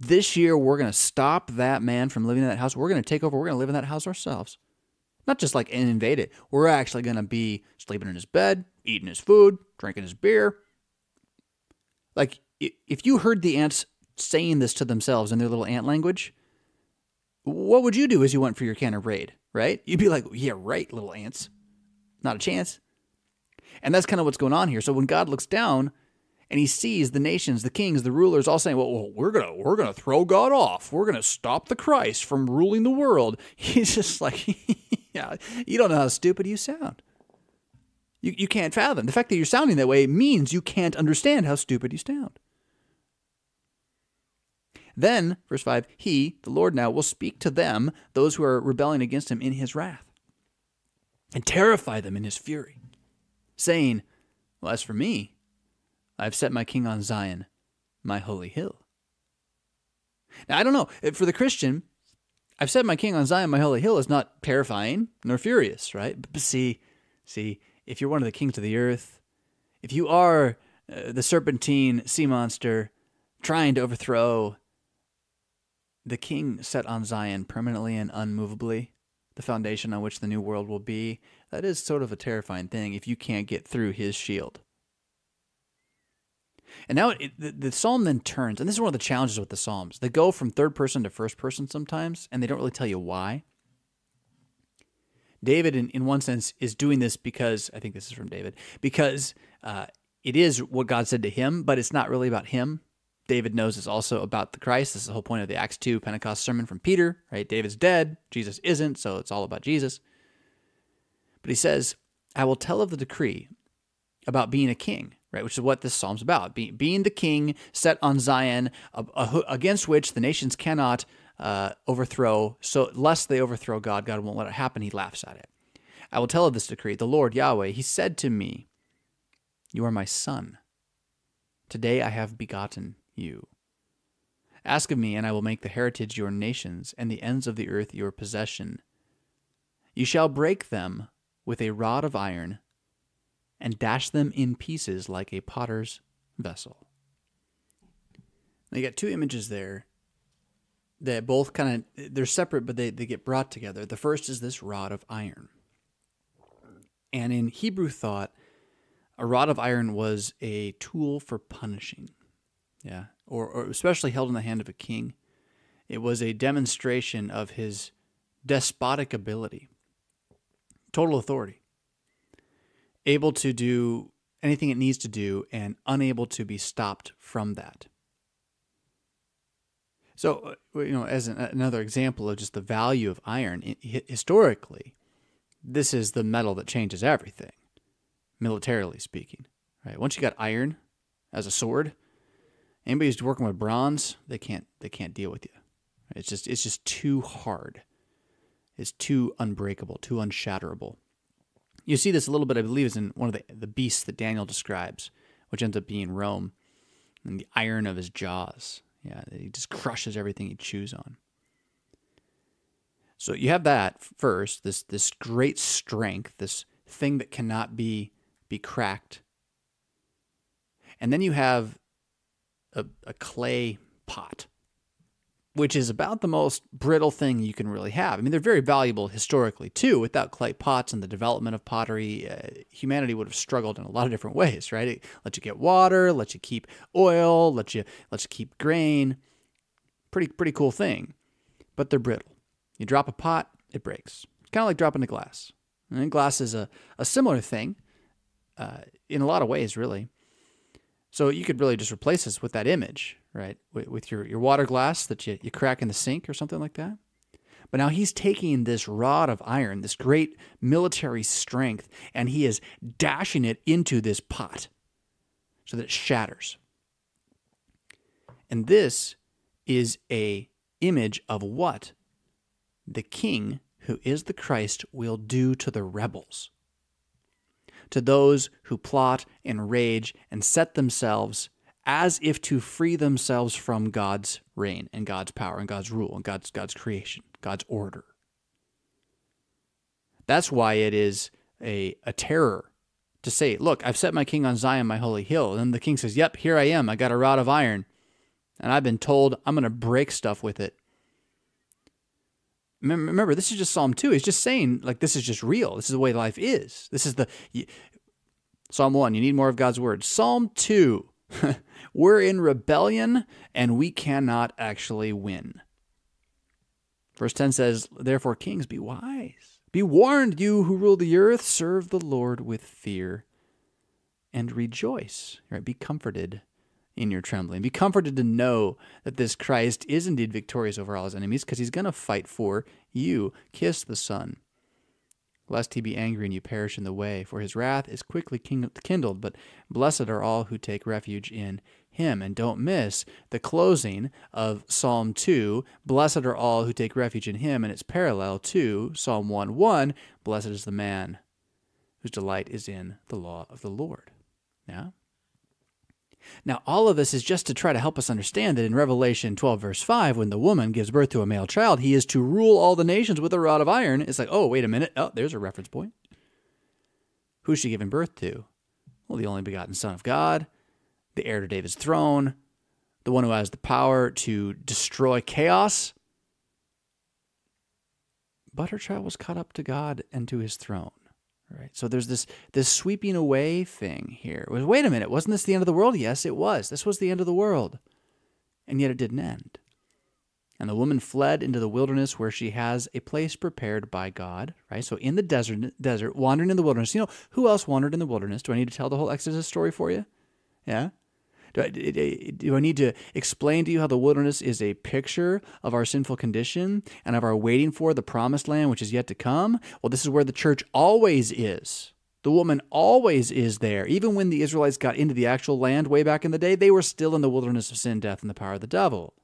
this year, we're going to stop that man from living in that house. We're going to take over. We're going to live in that house ourselves. Not just like invade it. We're actually going to be sleeping in his bed, eating his food, drinking his beer. Like, if you heard the ants saying this to themselves in their little ant language, what would you do as you went for your can of raid, right? You'd be like, yeah, right, little ants. Not a chance. And that's kind of what's going on here. So when God looks down, and he sees the nations, the kings, the rulers all saying, "Well, we're gonna we're gonna throw God off. We're gonna stop the Christ from ruling the world." (laughs) He's just like, (laughs) "Yeah, you don't know how stupid you sound. You you can't fathom the fact that you're sounding that way means you can't understand how stupid you sound." Then, verse 5, he, the Lord now, will speak to them, those who are rebelling against him, in his wrath, and terrify them in his fury, saying, Well, as for me, I have set my king on Zion, my holy hill. Now, I don't know. For the Christian, I've set my king on Zion, my holy hill is not terrifying nor furious, right? But see, see, if you're one of the kings of the earth, if you are uh, the serpentine sea monster trying to overthrow the king set on Zion permanently and unmovably, the foundation on which the new world will be, that is sort of a terrifying thing if you can't get through his shield. And now it, the, the psalm then turns, and this is one of the challenges with the psalms. They go from third person to first person sometimes, and they don't really tell you why. David, in, in one sense, is doing this because I think this is from David, because uh, it is what God said to him, but it's not really about him. David knows it's also about the Christ. This is the whole point of the Acts 2 Pentecost sermon from Peter, right? David's dead, Jesus isn't, so it's all about Jesus. But he says, I will tell of the decree about being a king, right? Which is what this psalm's about. Be, being the king set on Zion, against which the nations cannot uh, overthrow. So, lest they overthrow God, God won't let it happen. He laughs at it. I will tell of this decree. The Lord Yahweh, he said to me, You are my son. Today I have begotten you. Ask of me, and I will make the heritage your nations, and the ends of the earth your possession. You shall break them with a rod of iron, and dash them in pieces like a potter's vessel. Now you got two images there that both kind of they're separate but they, they get brought together. The first is this rod of iron. And in hebrew thought a rod of iron was a tool for punishing. Yeah. Or, or especially held in the hand of a king. It was a demonstration of his despotic ability total authority able to do anything it needs to do and unable to be stopped from that so, uh, you know, as an, another example of just the value of iron, historically, this is the metal that changes everything, militarily speaking. Right? Once you got iron as a sword, anybody who's working with bronze, they can't they can't deal with you. It's just it's just too hard. It's too unbreakable, too unshatterable. You see this a little bit, I believe, is in one of the, the beasts that Daniel describes, which ends up being Rome, and the iron of his jaws. Yeah, he just crushes everything he chews on. So you have that first, this this great strength, this thing that cannot be be cracked. And then you have a, a clay pot which is about the most brittle thing you can really have. I mean, they're very valuable historically too. Without clay pots and the development of pottery, uh, humanity would have struggled in a lot of different ways, right? It lets you get water, lets you keep oil, lets you lets you keep grain. Pretty pretty cool thing, but they're brittle. You drop a pot, it breaks. It's kind of like dropping a glass. And glass is a, a similar thing uh, in a lot of ways, really. So you could really just replace this with that image, right? With, with your, your water glass that you, you crack in the sink or something like that. But now he's taking this rod of iron, this great military strength, and he is dashing it into this pot so that it shatters. And this is a image of what the king who is the Christ will do to the rebels to those who plot and rage and set themselves as if to free themselves from God's reign and God's power and God's rule and God's God's creation, God's order. That's why it is a, a terror to say, Look, I've set my king on Zion, my holy hill. And the king says, Yep, here I am. I got a rod of iron. And I've been told I'm going to break stuff with it. Remember, this is just Psalm 2. He's just saying, like, this is just real. This is the way life is. This is the. Psalm 1, you need more of God's word. Psalm 2, (laughs) we're in rebellion and we cannot actually win. Verse 10 says, Therefore, kings, be wise. Be warned, you who rule the earth, serve the Lord with fear and rejoice. Right? Be comforted in your trembling. Be comforted to know that this Christ is indeed victorious over all his enemies because he's going to fight for you. Kiss the Son, lest he be angry and you perish in the way, for his wrath is quickly kindled. But blessed are all who take refuge in him. And don't miss the closing of Psalm 2 Blessed are all who take refuge in him, and it's parallel to Psalm 1 1 Blessed is the man whose delight is in the law of the Lord. Yeah? Now, all of this is just to try to help us understand that in Revelation 12, verse 5, when the woman gives birth to a male child, he is to rule all the nations with a rod of iron. It's like, oh, wait a minute. Oh, there's a reference point. Who's she giving birth to? Well, the only begotten Son of God, the heir to David's throne, the one who has the power to destroy chaos. But her child was caught up to God and to his throne, Right. So there's this this sweeping away thing here. Was wait a minute, wasn't this the end of the world? Yes, it was. This was the end of the world. And yet it didn't end. And the woman fled into the wilderness where she has a place prepared by God, right? So in the desert desert, wandering in the wilderness. You know, who else wandered in the wilderness? Do I need to tell the whole Exodus story for you? Yeah? Do I, do I, need to explain to you how the wilderness is a picture of our sinful condition and of our waiting for the promised land, which is yet to come? Well, this is where the church always is. The woman always is there. Even when the Israelites got into the actual land way back in the day, they were still in the wilderness of sin, death, and the power of the devil.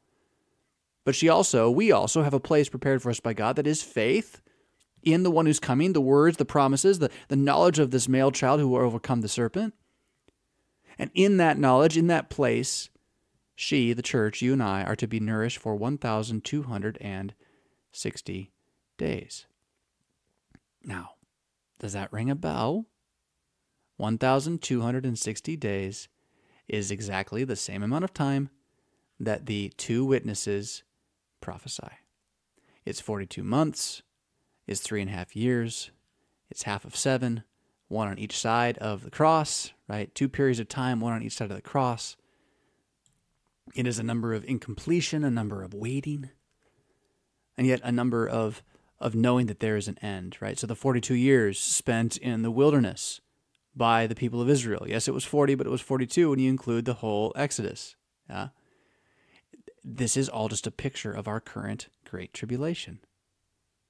But she also, we also have a place prepared for us by God that is faith in the one who's coming, the words, the promises, the, the knowledge of this male child who will overcome the serpent. And in that knowledge, in that place, she, the church, you and I, are to be nourished for 1,260 days. Now, does that ring a bell? 1,260 days is exactly the same amount of time that the two witnesses prophesy. It's 42 months, it's three and a half years, it's half of seven, one on each side of the cross, right? Two periods of time, one on each side of the cross. It is a number of incompletion, a number of waiting, and yet a number of of knowing that there is an end, right? So the 42 years spent in the wilderness by the people of Israel. Yes, it was 40, but it was 42 when you include the whole Exodus. Yeah this is all just a picture of our current great tribulation.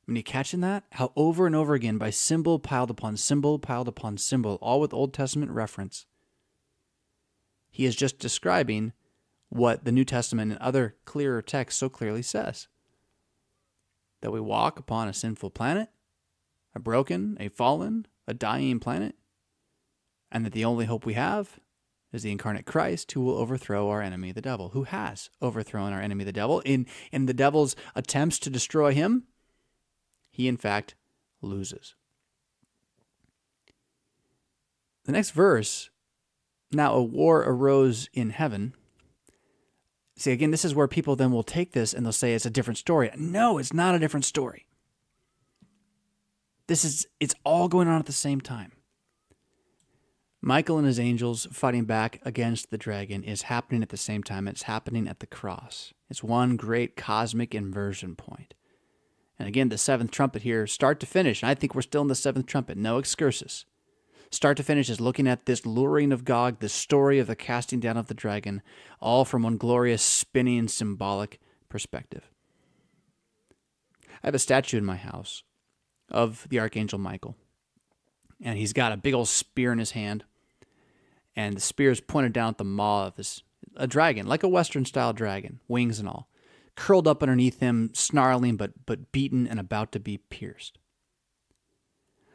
When you catching that, how over and over again, by symbol piled upon symbol piled upon symbol, all with Old Testament reference, he is just describing what the New Testament and other clearer texts so clearly says. That we walk upon a sinful planet, a broken, a fallen, a dying planet, and that the only hope we have is the incarnate Christ who will overthrow our enemy, the devil, who has overthrown our enemy, the devil. In, in the devil's attempts to destroy him, he in fact loses. The next verse now a war arose in heaven. See, again, this is where people then will take this and they'll say it's a different story. No, it's not a different story. This is, it's all going on at the same time. Michael and his angels fighting back against the dragon is happening at the same time. It's happening at the cross. It's one great cosmic inversion point. And again, the seventh trumpet here, start to finish, and I think we're still in the seventh trumpet, no excursus. Start to finish is looking at this luring of Gog, the story of the casting down of the dragon, all from one glorious, spinning, symbolic perspective. I have a statue in my house of the Archangel Michael, and he's got a big old spear in his hand. And the spear is pointed down at the maw of this a dragon, like a Western style dragon, wings and all, curled up underneath him, snarling but but beaten and about to be pierced.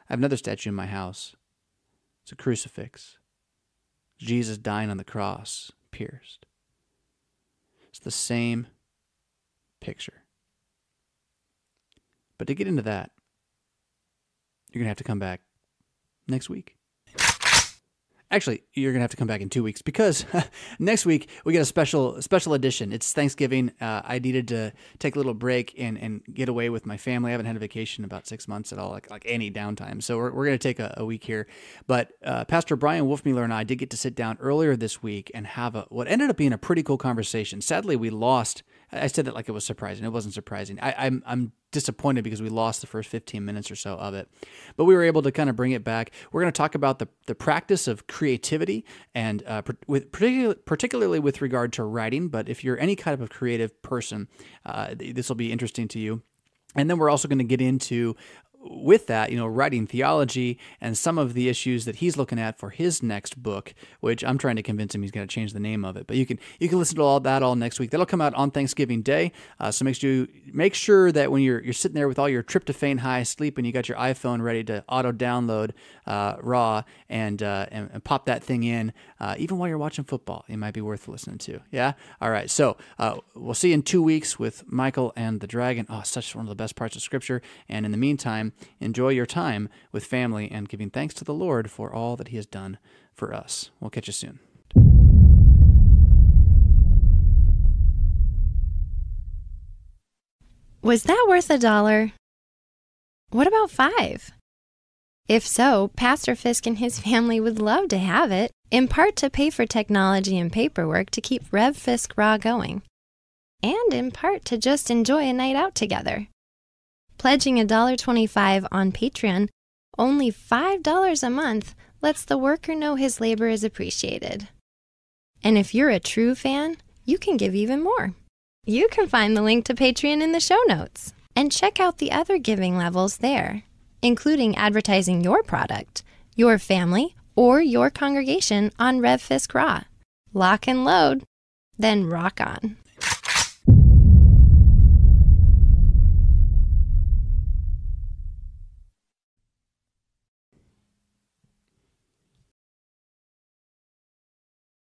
I have another statue in my house. It's a crucifix. Jesus dying on the cross, pierced. It's the same picture. But to get into that, you're going to have to come back next week. Actually, you're gonna have to come back in two weeks because (laughs) next week we get a special special edition. It's Thanksgiving. Uh, I needed to take a little break and, and get away with my family. I haven't had a vacation in about six months at all, like like any downtime. So we're, we're gonna take a, a week here. But uh, Pastor Brian Wolfmueller and I did get to sit down earlier this week and have a what ended up being a pretty cool conversation. Sadly, we lost. I said that like it was surprising. It wasn't surprising. I, I'm I'm disappointed because we lost the first 15 minutes or so of it. But we were able to kind of bring it back. We're going to talk about the, the practice of creativity and uh, with particularly, particularly with regard to writing. But if you're any kind of creative person, uh, this will be interesting to you. And then we're also going to get into with that, you know, writing theology and some of the issues that he's looking at for his next book, which I'm trying to convince him he's going to change the name of it. But you can you can listen to all that all next week. That'll come out on Thanksgiving Day. Uh, so make sure make sure that when you're you're sitting there with all your tryptophan high sleep and you got your iPhone ready to auto download uh, Raw and, uh, and, and pop that thing in, uh, even while you're watching football, it might be worth listening to. Yeah. All right. So uh, we'll see you in two weeks with Michael and the Dragon. Oh, such one of the best parts of Scripture. And in the meantime enjoy your time with family and giving thanks to the Lord for all that He has done for us. We'll catch you soon. Was that worth a dollar? What about five? If so, Pastor Fisk and his family would love to have it, in part to pay for technology and paperwork to keep Rev Fisk Raw going, and in part to just enjoy a night out together. Pledging $1.25 on Patreon, only $5 a month, lets the worker know his labor is appreciated. And if you're a true fan, you can give even more. You can find the link to Patreon in the show notes and check out the other giving levels there, including advertising your product, your family, or your congregation on RevFisk Raw. Lock and load, then rock on.